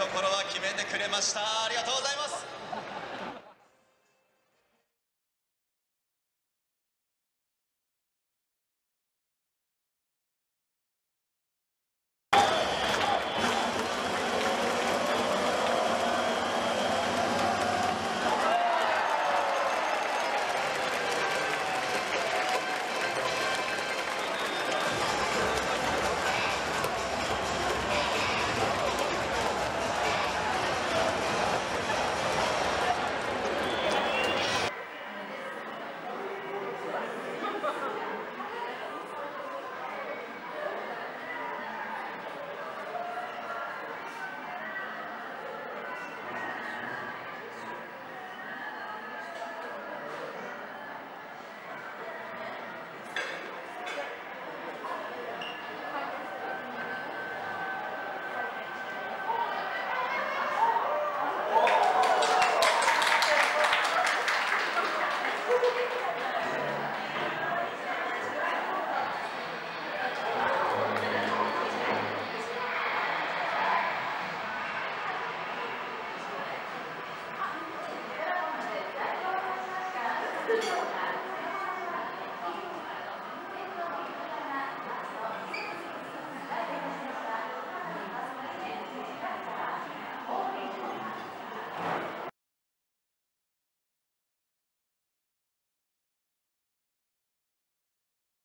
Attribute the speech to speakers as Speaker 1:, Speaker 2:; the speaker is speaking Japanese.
Speaker 1: ところは決めてくれました。ありがとうございます。